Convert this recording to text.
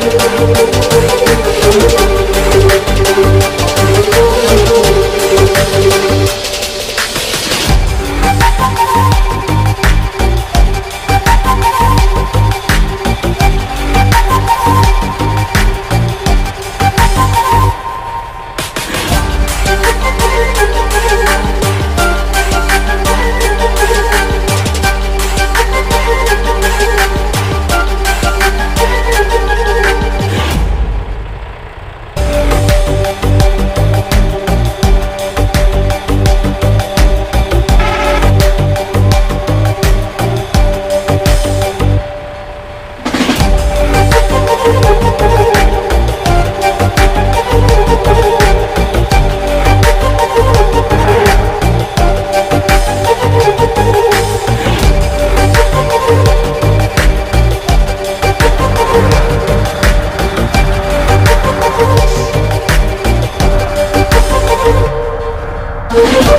Thank Oh,